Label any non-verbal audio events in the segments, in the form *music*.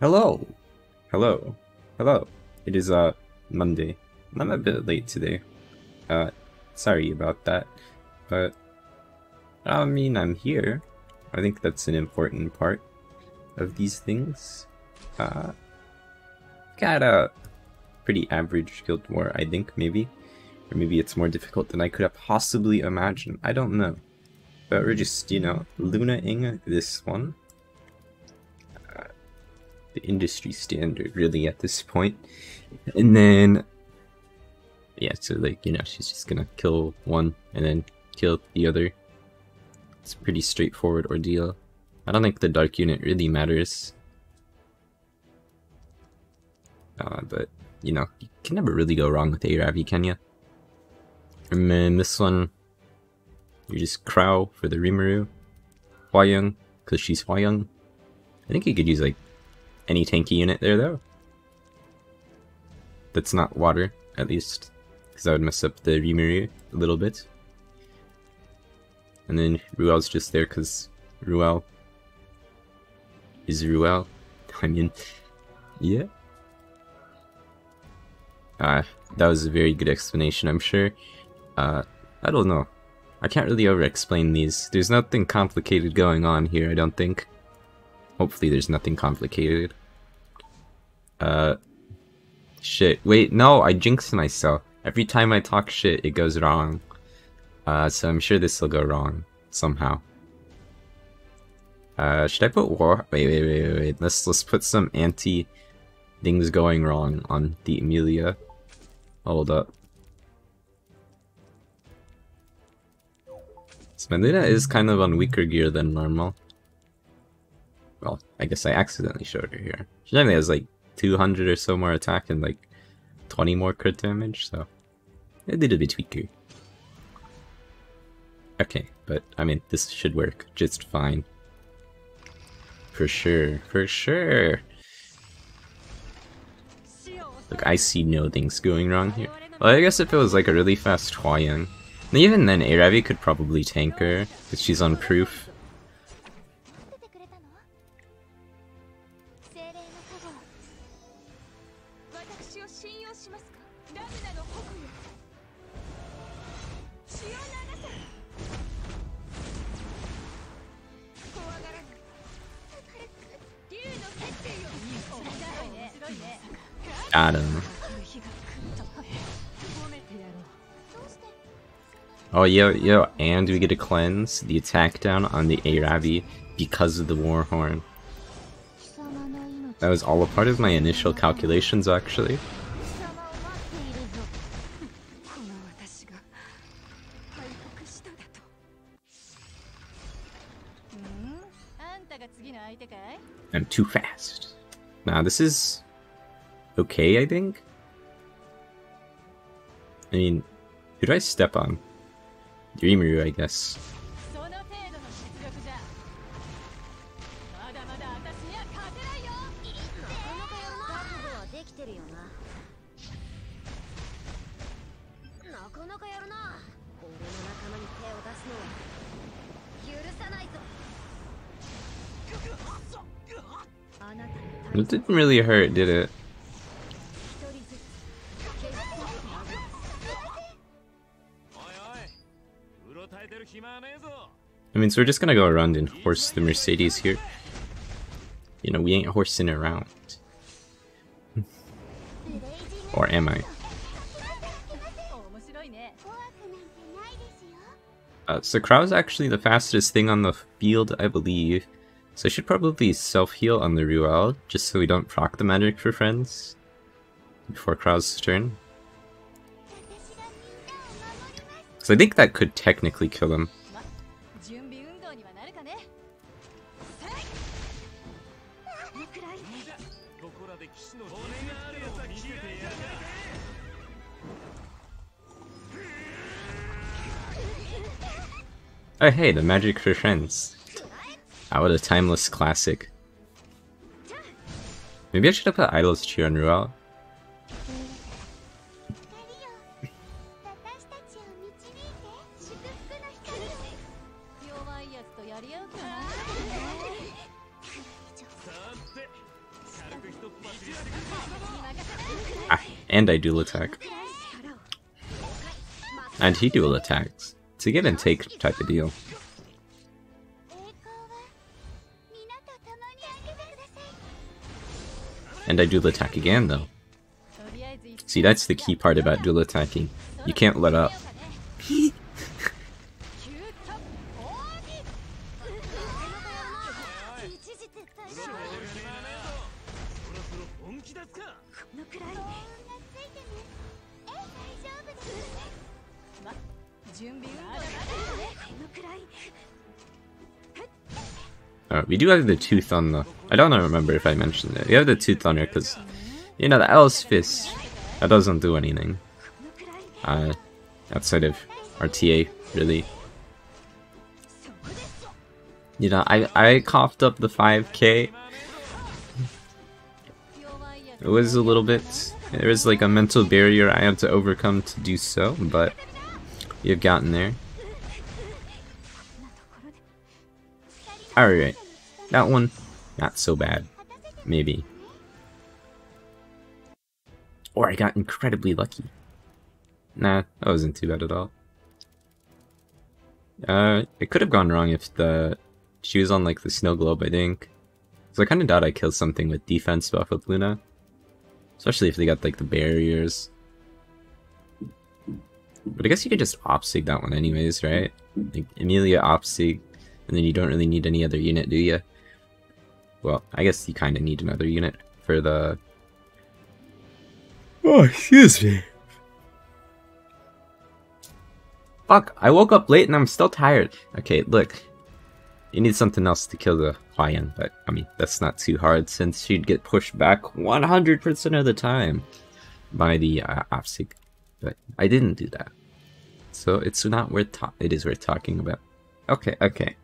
Hello. Hello. Hello. It is uh Monday. I'm a bit late today. Uh sorry about that. But I mean I'm here. I think that's an important part of these things. Uh got a pretty average Guild War, I think, maybe. Or maybe it's more difficult than I could have possibly imagined. I don't know. But we're just, you know, Luna-ing this one the industry standard really at this point. And then yeah, so like, you know, she's just gonna kill one and then kill the other. It's a pretty straightforward ordeal. I don't think the dark unit really matters. Uh, but, you know, you can never really go wrong with Aravi, can you? And then this one, you just Crow for the Rimuru. Hwayoung, because she's Hwayoung. I think you could use like any tanky unit there, though. That's not water, at least. Because I would mess up the Rimuru a little bit. And then Ruel's just there because Ruel is Ruel. *laughs* I mean, yeah. Uh, that was a very good explanation, I'm sure. Uh, I don't know. I can't really over-explain these. There's nothing complicated going on here, I don't think. Hopefully there's nothing complicated. Uh, shit. Wait, no, I jinxed myself. Every time I talk shit, it goes wrong. Uh, so I'm sure this will go wrong somehow. Uh, should I put war? Wait, wait, wait, wait, wait. Let's let's put some anti things going wrong on the Emilia. Hold up. Smedina is kind of on weaker gear than normal. Well, I guess I accidentally showed her here. She only has like 200 or so more attack and like 20 more crit damage, so a little bit weaker. Okay, but I mean, this should work just fine. For sure, for sure. Look, I see no things going wrong here. Well, I guess if it was like a really fast Hwayoung, even then Aravi could probably tank her, because she's on proof. Oh, yo, yo, and we get to cleanse the attack down on the Aravi because of the Warhorn. That was all a part of my initial calculations, actually. I'm too fast. Now, this is okay, I think. I mean, who do I step on? Dreamer, I guess. It didn't really hurt, did it? I mean, so we're just gonna go around and horse the Mercedes here. You know, we ain't horsing around. *laughs* or am I? Uh, so Crow's actually the fastest thing on the field, I believe. So I should probably self-heal on the Ruel, just so we don't proc the magic for friends. Before Crow's turn. Because I think that could technically kill him. Oh hey, the Magic for Friends. Out what a timeless classic. Maybe I should have put Idol's Cheer on Ruel. I dual attack. And he dual attacks. It's a give and take type of deal. And I dual attack again though. See, that's the key part about dual attacking. You can't let up. Do have the tooth on the... I don't remember if I mentioned it. You have the tooth on here because, you know, the Owl's Fist, that doesn't do anything. Uh, outside of RTA, really. You know, I, I coughed up the 5k. It was a little bit... There was like a mental barrier I had to overcome to do so, but you've gotten there. Alright. That one, not so bad. Maybe. Or I got incredibly lucky. Nah, that wasn't too bad at all. Uh, it could have gone wrong if the she was on like the snow globe, I think. So I kind of doubt I killed something with defense buff with Luna. Especially if they got like the barriers. But I guess you could just Opsig that one anyways, right? Like Emilia Opsig, and then you don't really need any other unit, do you? Well, I guess you kind of need another unit for the... Oh, excuse me. Fuck, I woke up late and I'm still tired. Okay, look. You need something else to kill the Hwayoung, but, I mean, that's not too hard since she'd get pushed back 100% of the time by the uh, Opsig. But I didn't do that. So it's not worth it is worth talking about. Okay, okay.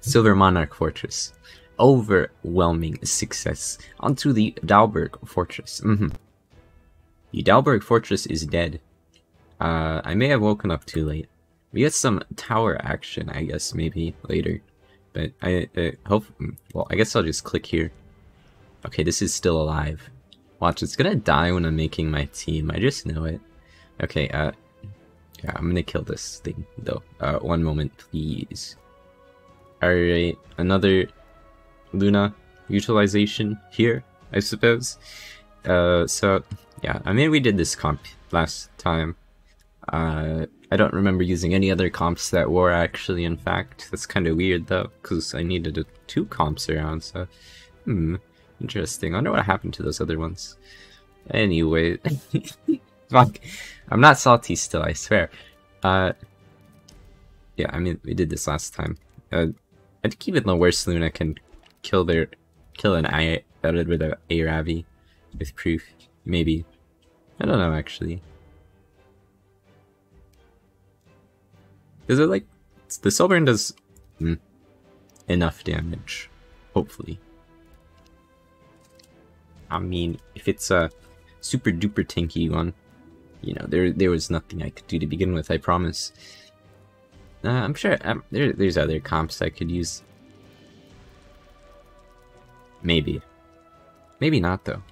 Silver Monarch Fortress overwhelming success onto the Dalberg Fortress. Mm -hmm. The Dalberg Fortress is dead. Uh, I may have woken up too late. We get some tower action, I guess, maybe later. But I, I hope, well, I guess I'll just click here. Okay, this is still alive. Watch, it's gonna die when I'm making my team. I just know it. Okay, uh, yeah, I'm gonna kill this thing, though. Uh, one moment, please. Alright, another Luna utilization here, I suppose. Uh, so, yeah, I mean, we did this comp last time. Uh, I don't remember using any other comps that were actually, in fact. That's kind of weird, though, because I needed a, two comps around, so... Hmm, interesting. I wonder what happened to those other ones. Anyway, *laughs* fuck. I'm not salty still, I swear. Uh, yeah, I mean, we did this last time. Uh, I think even the worst Luna can kill their kill an I with a Aravi with proof. Maybe. I don't know actually. Is it like the Soulburn does mm, enough damage? Hopefully. I mean, if it's a super duper tanky one, you know, there there was nothing I could do to begin with. I promise. Uh, I'm sure um, there, there's other comps I could use Maybe. Maybe not, though.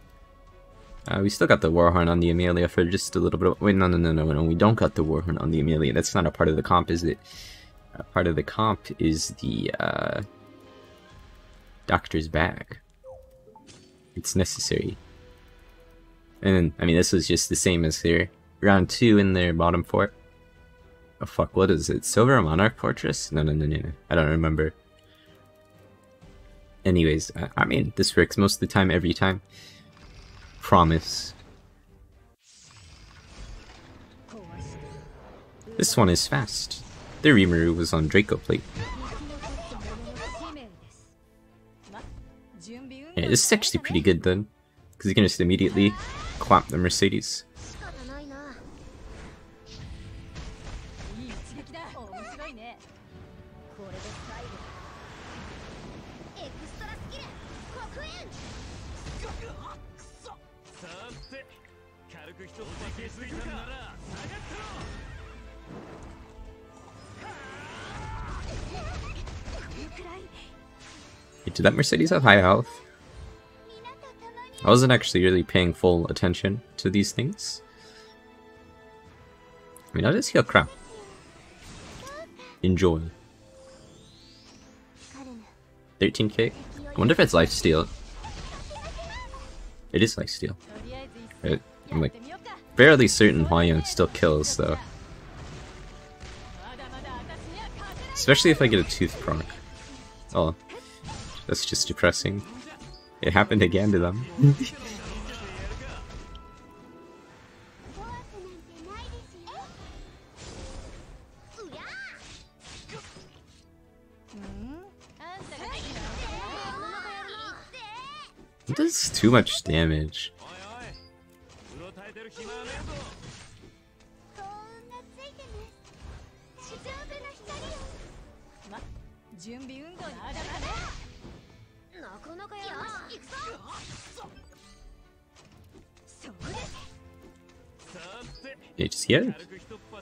Uh, we still got the Warhorn on the Emilia for just a little bit of- wait, no, no, no, no, no, we don't got the Warhorn on the Emilia. That's not a part of the comp, is it? A part of the comp is the, uh... Doctor's Bag. It's necessary. And, I mean, this was just the same as their round two in their bottom fort. Oh fuck, what is it? Silver Monarch Fortress? No, no, no, no, no. I don't remember. Anyways, uh, I mean, this works most of the time, every time. Promise. This one is fast. The Rimuru was on Draco Plate. Yeah, this is actually pretty good then. Because you can just immediately clamp the Mercedes. Did that Mercedes have high health? I wasn't actually really paying full attention to these things. I mean, I just heal crap. Enjoy. 13k? I wonder if it's life lifesteal. It is lifesteal. Right? I'm like fairly certain Hua still kills though. Especially if I get a tooth proc. Oh, that's just depressing. It happened again to them. It does too much damage. here?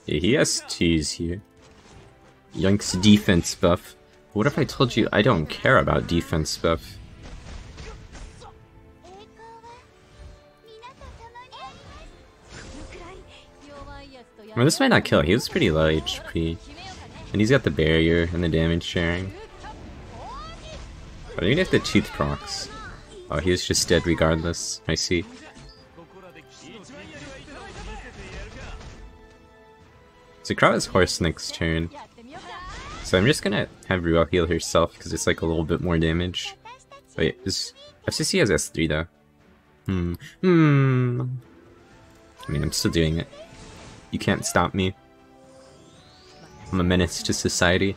He has cheese here. Young's defense buff. What if I told you I don't care about defense buff? I mean, this might not kill. He was pretty low HP. And he's got the barrier and the damage sharing. But even if the Tooth procs... Oh, he was just dead regardless. I see. So Sakuraga's horse next turn. So I'm just gonna have Rua heal herself because it's like a little bit more damage. Wait, is FCC has S3 though. Hmm. Hmm. I mean, I'm still doing it. You can't stop me. I'm a menace to society.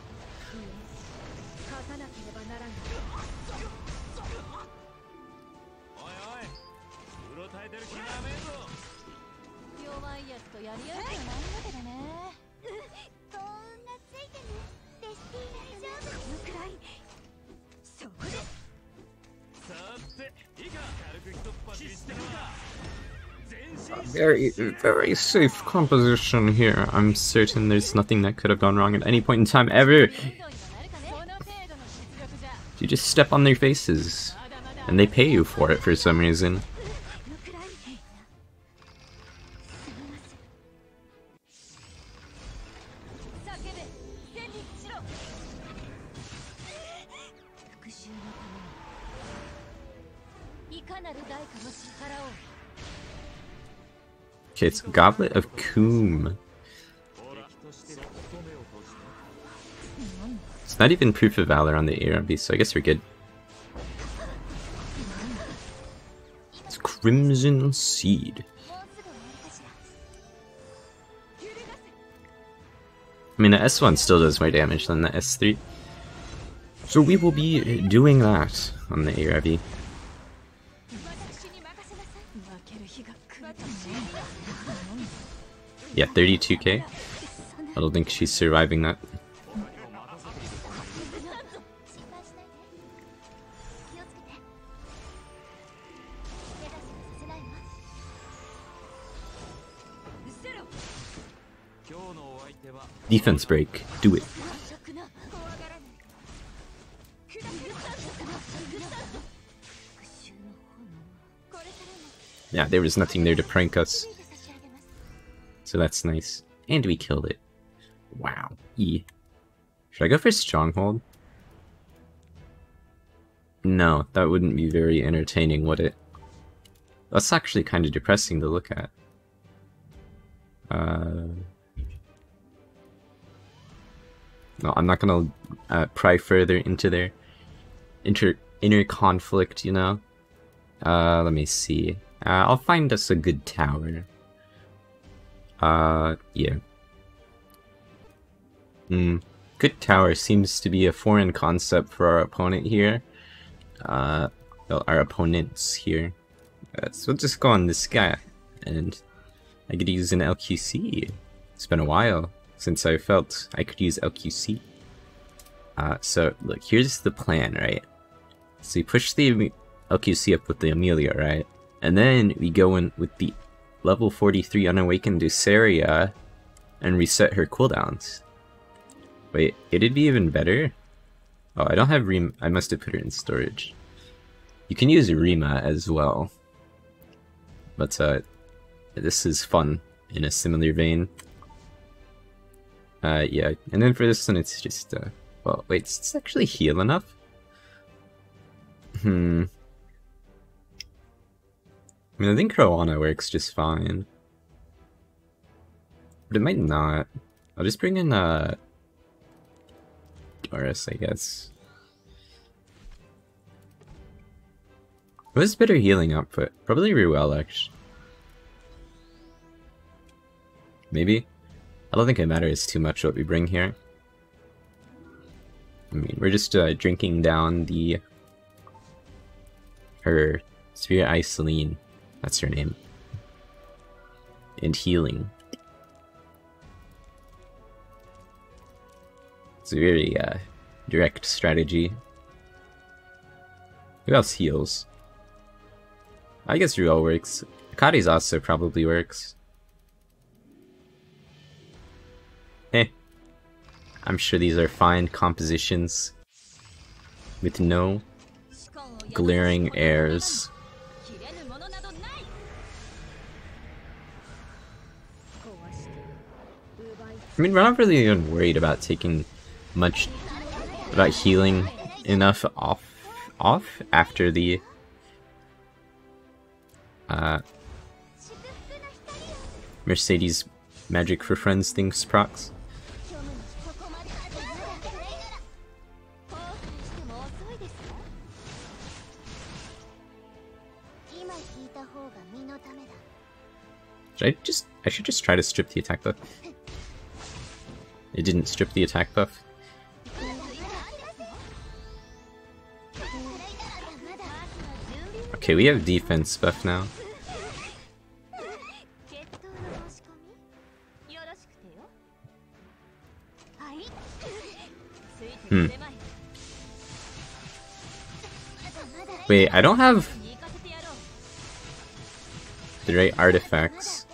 very, very safe composition here. I'm certain there's nothing that could have gone wrong at any point in time ever. You just step on their faces, and they pay you for it for some reason. Okay, it's Goblet of Coom. It's not even Proof of Valor on the ARB, so I guess we're good. It's Crimson Seed. I mean, the S1 still does more damage than the S3. So we will be doing that on the ARV. Yeah, 32k. I don't think she's surviving that. Defense break. Do it. Yeah, there was nothing there to prank us so that's nice. And we killed it. Wow. E. Should I go for Stronghold? No, that wouldn't be very entertaining, would it? That's actually kind of depressing to look at. Uh... No, I'm not gonna uh, pry further into their inter inner conflict, you know? Uh, let me see. Uh, I'll find us a good tower. Uh, yeah. Hmm. Good tower seems to be a foreign concept for our opponent here. Uh, well, our opponents here. Uh, so we'll just go on this guy, and I could use an LQC. It's been a while since I felt I could use LQC. Uh, so look, here's the plan, right? So we push the LQC up with the Emilia, right? And then we go in with the level 43 unawakened Duceria and reset her cooldowns. Wait, it'd be even better? Oh, I don't have Rima. I must have put her in storage. You can use Rima as well. But uh, this is fun in a similar vein. Uh, yeah, and then for this one, it's just, uh, well, wait, it's actually heal enough? Hmm. I mean, I think Roana works just fine. But it might not. I'll just bring in, uh, Doris, I guess. What is better healing output? Probably Ruel, actually. Maybe? I don't think it matters too much what we bring here. I mean, we're just uh, drinking down the... her Spirit Eye Celine. That's her name. And healing. It's a very uh, direct strategy. Who else heals? I guess Ruel works. Akari's also probably works. Eh. I'm sure these are fine compositions. With no glaring errors. I mean, we're not really even worried about taking much about healing enough off off after the uh, Mercedes magic for friends thinks procs. Should I just I should just try to strip the attack though. It didn't strip the attack buff. Okay, we have defense buff now. Hmm. Wait, I don't have the right artifacts.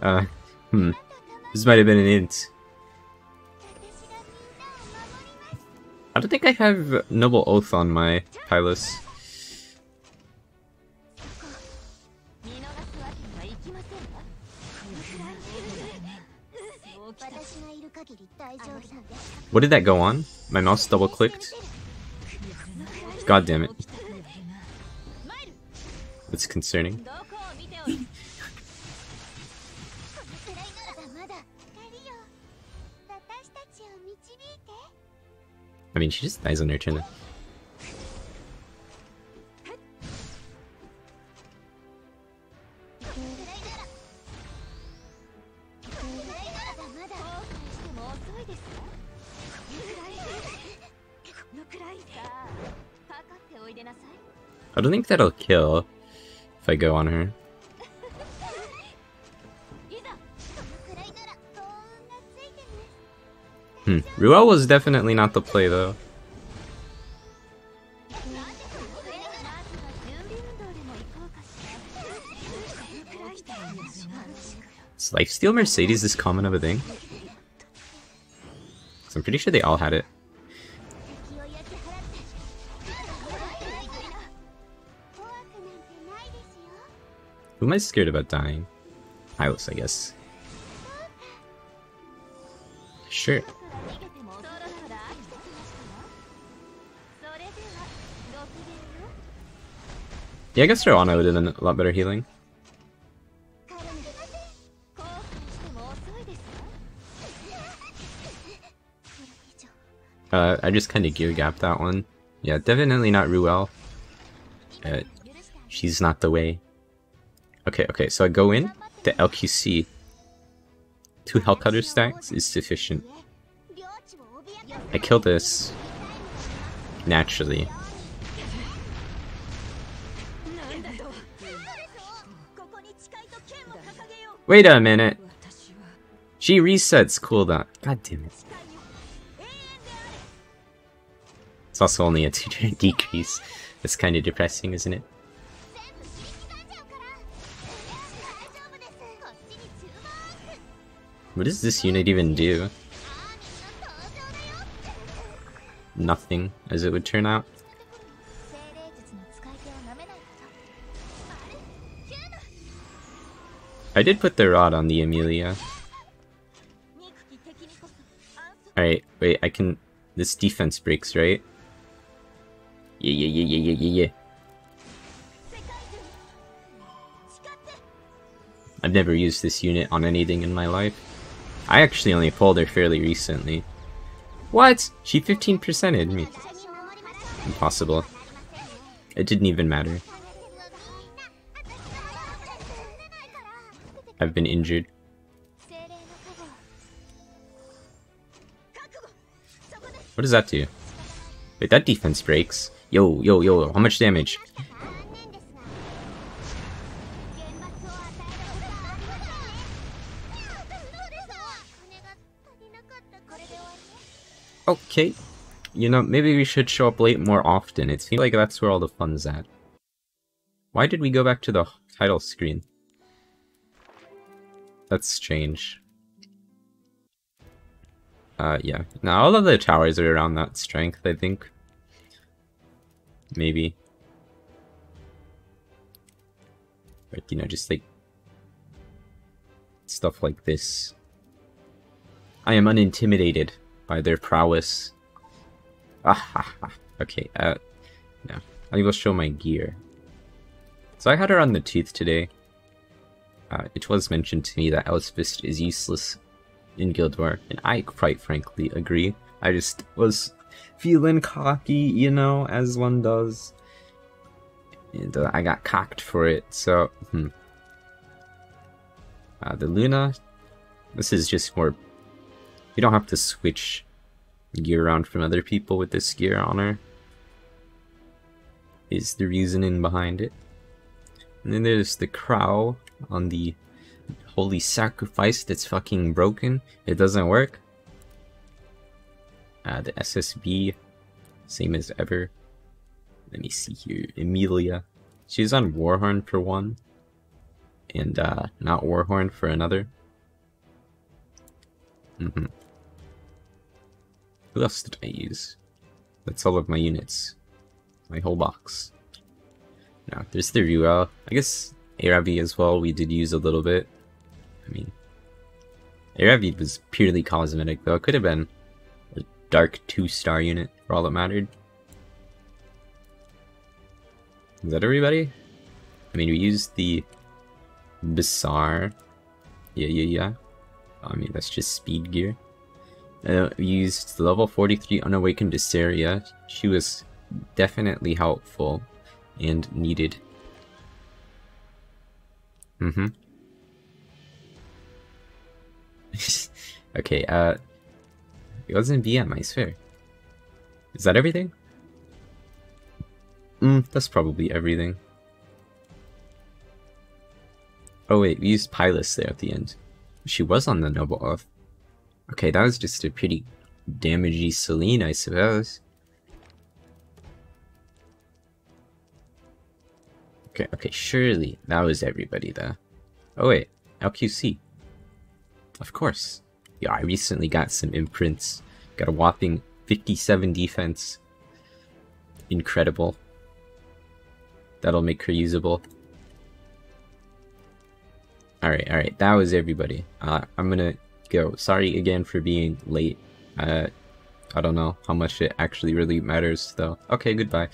Uh, hmm. This might have been an int. I don't think I have Noble Oath on my Pyllis. What did that go on? My mouse double clicked? God damn it. It's concerning. I mean, she just dies on her turn. I don't think that'll kill if I go on her. Hmm. Ruel was definitely not the play though. Is Lifesteal Mercedes this common of a thing? So I'm pretty sure they all had it. Who am I scared about dying? I was, I guess. Sure. Yeah, I guess Roana would have done a lot better healing. Uh, I just kind of gear gapped that one. Yeah, definitely not Ruel. Uh, she's not the way. Okay, okay, so I go in. The LQC. Two Hellcutter stacks is sufficient. I kill this. Naturally. *laughs* Wait a minute. She resets cooldown. God damn it. It's also only a 2 *laughs* decrease. It's kind of depressing, isn't it? What does this unit even do? Nothing, as it would turn out. I did put the rod on the Emilia. Alright, wait, I can... This defense breaks, right? Yeah, yeah, yeah, yeah, yeah, yeah, yeah. I've never used this unit on anything in my life. I actually only pulled her fairly recently. What? She 15%ed me. Impossible. It didn't even matter. I've been injured. What does that do? Wait, that defense breaks. Yo, yo, yo, how much damage? Okay. You know, maybe we should show up late more often. It seems like that's where all the fun's at. Why did we go back to the title screen? That's strange. Uh, yeah. Now all of the towers are around that strength, I think. Maybe. Like, you know, just like... Stuff like this. I am unintimidated by their prowess. Ah ha ha. Okay, uh, no. I will show my gear. So I had her on the tooth today. Uh, it was mentioned to me that Elspist is useless in Guild War, and I quite frankly agree. I just was feeling cocky, you know, as one does. And uh, I got cocked for it, so, hmm. Uh, the Luna, this is just more you don't have to switch gear around from other people with this gear on her. Is the reasoning behind it. And then there's the crow on the holy sacrifice that's fucking broken. It doesn't work. Uh, the SSB, same as ever. Let me see here. Emilia. She's on Warhorn for one. And uh, not Warhorn for another. Mm-hmm. Who else did I use? That's all of my units. My whole box. Now, there's the Ruel. I guess Aravi as well, we did use a little bit. I mean, Aravi was purely cosmetic, though. It could have been a dark two-star unit for all that mattered. Is that everybody? I mean, we used the Bizarre. Yeah, yeah, yeah. I mean, that's just speed gear. Uh, we used level 43 Unawakened Assyria. She was definitely helpful and needed. Mm-hmm. *laughs* okay, uh... It wasn't VM, I swear. Is that everything? Mm, that's probably everything. Oh wait, we used Pyllis there at the end. She was on the Noble Oath. Okay, that was just a pretty damagey Celine, I suppose. Okay, okay, surely that was everybody though. Oh wait, LQC. Of course. Yeah, I recently got some imprints. Got a whopping 57 defense. Incredible. That'll make her usable. Alright, alright, that was everybody. Uh, I'm gonna go. Sorry again for being late. Uh, I don't know how much it actually really matters though. Okay, goodbye.